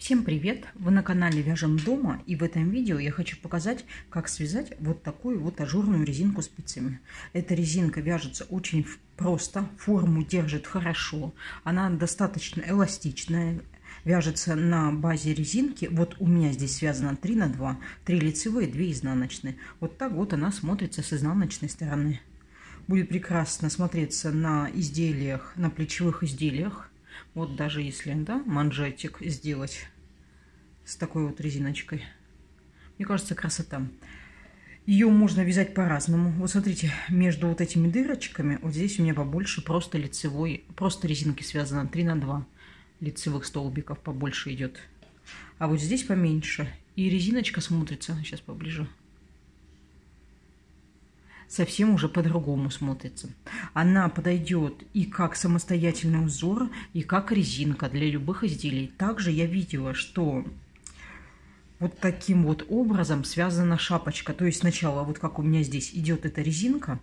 Всем привет! Вы на канале Вяжем дома и в этом видео я хочу показать, как связать вот такую вот ажурную резинку спицами. Эта резинка вяжется очень просто, форму держит хорошо, она достаточно эластичная, вяжется на базе резинки. Вот у меня здесь связано 3 на 2, 3 лицевые, 2 изнаночные. Вот так вот она смотрится с изнаночной стороны. Будет прекрасно смотреться на изделиях, на плечевых изделиях вот даже если, да, манжетик сделать с такой вот резиночкой. Мне кажется, красота. Ее можно вязать по-разному. Вот смотрите, между вот этими дырочками, вот здесь у меня побольше просто лицевой, просто резинки связаны 3 на 2 лицевых столбиков побольше идет. А вот здесь поменьше. И резиночка смотрится, сейчас поближе, совсем уже по-другому смотрится. Она подойдет и как самостоятельный узор, и как резинка для любых изделий. Также я видела, что вот таким вот образом связана шапочка. То есть сначала, вот как у меня здесь идет эта резинка,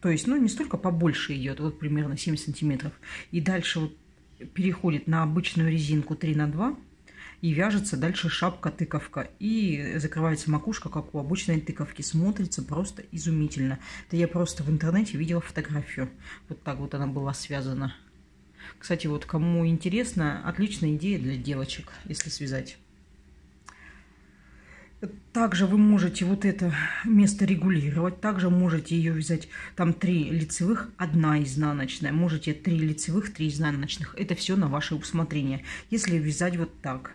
то есть, ну, не столько побольше идет, вот примерно 7 сантиметров. И дальше вот переходит на обычную резинку 3 на 2 и вяжется дальше шапка-тыковка. И закрывается макушка, как у обычной тыковки. Смотрится просто изумительно. Это я просто в интернете видела фотографию. Вот так вот она была связана. Кстати, вот кому интересно, отличная идея для девочек, если связать. Также вы можете вот это место регулировать. Также можете ее вязать там три лицевых, одна изнаночная. Можете три лицевых, три изнаночных. Это все на ваше усмотрение. Если вязать вот так,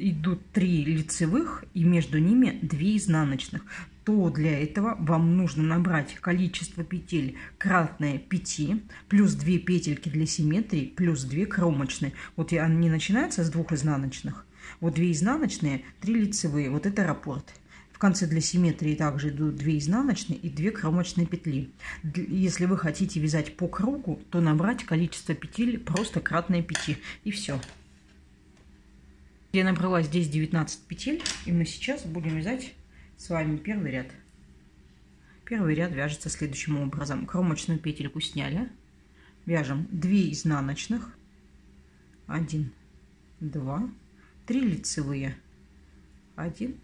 идут три лицевых и между ними две изнаночных, то для этого вам нужно набрать количество петель кратное 5, плюс 2 петельки для симметрии, плюс 2 кромочные. Вот они начинаются с двух изнаночных. Вот 2 изнаночные, 3 лицевые. Вот это раппорт. В конце для симметрии также идут 2 изнаночные и 2 кромочные петли. Если вы хотите вязать по кругу, то набрать количество петель просто кратное 5. И все. Я набрала здесь 19 петель, и мы сейчас будем вязать с вами первый ряд. Первый ряд вяжется следующим образом. Кромочную петельку сняли, вяжем 2 изнаночных, 1, 2, 3 лицевые, 1,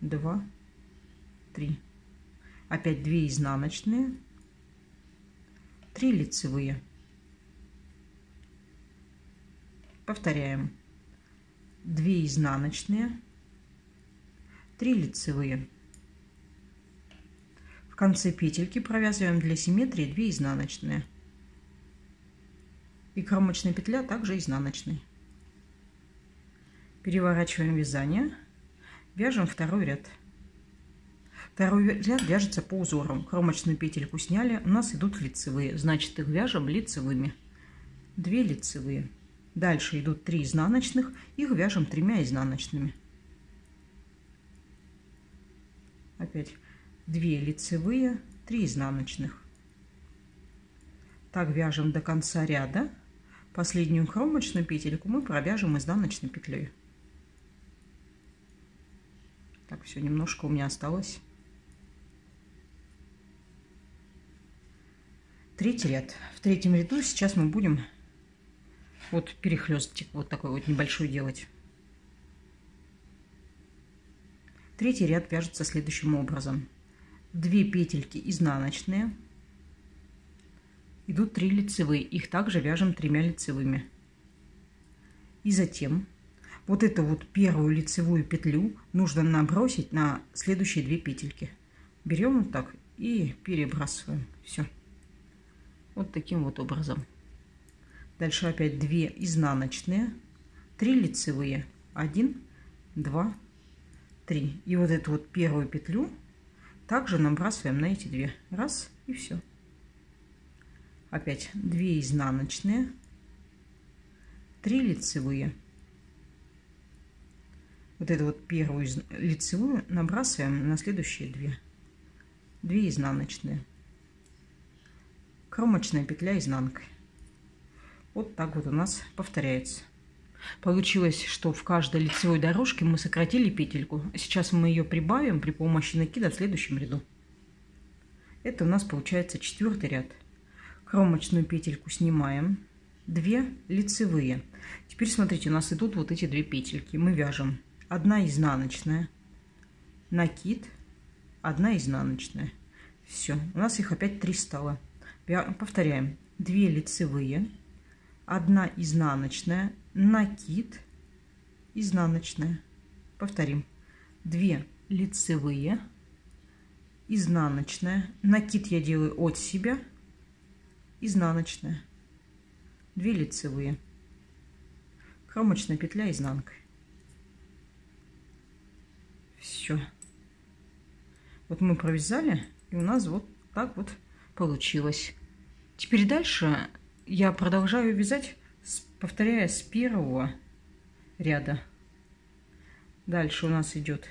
2, 3. Опять 2 изнаночные, 3 лицевые. Повторяем. 2 изнаночные, 3 лицевые. В конце петельки провязываем для симметрии 2 изнаночные. И кромочная петля также изнаночной. Переворачиваем вязание, вяжем второй ряд. Второй ряд вяжется по узорам. Кромочную петельку сняли, у нас идут лицевые, значит их вяжем лицевыми. 2 лицевые. Дальше идут 3 изнаночных, их вяжем тремя изнаночными. Опять 2 лицевые, 3 изнаночных. Так вяжем до конца ряда. Последнюю кромочную петельку мы провяжем изнаночной петлей. Так, все, немножко у меня осталось. Третий ряд. В третьем ряду сейчас мы будем вот перехлестик вот такой вот небольшой делать. Третий ряд вяжется следующим образом. Две петельки изнаночные. Идут три лицевые. Их также вяжем тремя лицевыми. И затем вот эту вот первую лицевую петлю нужно набросить на следующие две петельки. Берем вот так и перебрасываем. Все. Вот таким вот образом. Дальше опять 2 изнаночные, 3 лицевые, 1, 2, 3. И вот эту вот первую петлю также набрасываем на эти две. Раз и все. Опять 2 изнаночные, 3 лицевые. Вот эту вот первую лицевую набрасываем на следующие две. 2 изнаночные. Кромочная петля изнанкой. Вот так вот у нас повторяется. Получилось, что в каждой лицевой дорожке мы сократили петельку. Сейчас мы ее прибавим при помощи накида в следующем ряду. Это у нас получается четвертый ряд. Кромочную петельку снимаем. 2 лицевые. Теперь смотрите, у нас идут вот эти две петельки. Мы вяжем 1 изнаночная, накид, 1 изнаночная. Все, у нас их опять 3 стало. Повторяем. 2 лицевые, 1 изнаночная, накид, изнаночная. Повторим. 2 лицевые, изнаночная. Накид я делаю от себя, изнаночная. 2 лицевые. Кромочная петля изнанкой. Все. Вот мы провязали, и у нас вот так вот получилось. Теперь дальше я продолжаю вязать, повторяя с первого ряда. Дальше у нас идет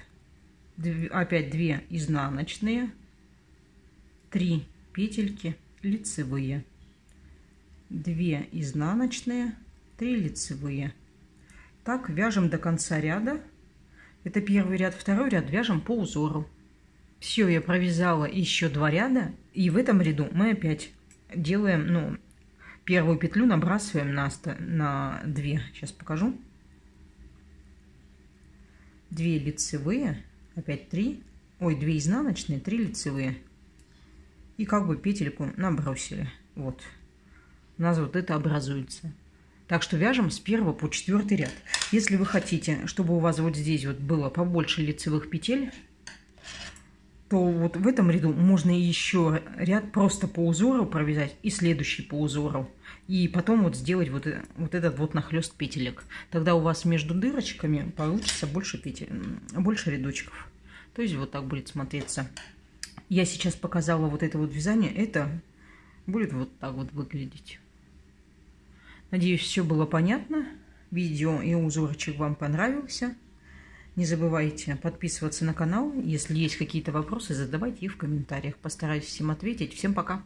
опять 2 изнаночные, 3 петельки лицевые, 2 изнаночные, 3 лицевые. Так вяжем до конца ряда. Это первый ряд, второй ряд вяжем по узору. Все, я провязала еще два ряда, и в этом ряду мы опять делаем, ну, первую петлю набрасываем на, на 2. Сейчас покажу. 2 лицевые, опять 3, ой, 2 изнаночные, 3 лицевые. И как бы петельку набросили. Вот. У нас вот это образуется. Так что вяжем с первого по четвертый ряд. Если вы хотите, чтобы у вас вот здесь вот было побольше лицевых петель, то вот в этом ряду можно еще ряд просто по узору провязать и следующий по узору. И потом вот сделать вот, вот этот вот нахлест петелек. Тогда у вас между дырочками получится больше, петель, больше рядочков. То есть вот так будет смотреться. Я сейчас показала вот это вот вязание. Это будет вот так вот выглядеть. Надеюсь, все было понятно. Видео и узорчик вам понравился. Не забывайте подписываться на канал. Если есть какие-то вопросы, задавайте их в комментариях. Постараюсь всем ответить. Всем пока!